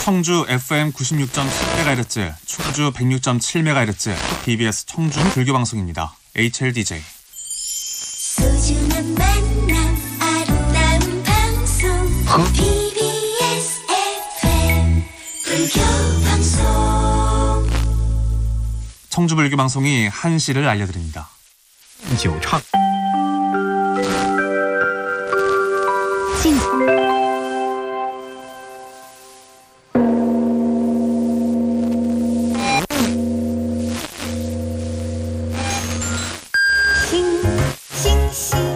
청주 FM 96.7MHz, 충주 106.7MHz, TBS 청주 불교 방송입니다. HLDJ. 그- 청주 불교 방송이 한시를 알려드립니다. 9唱진 星星星。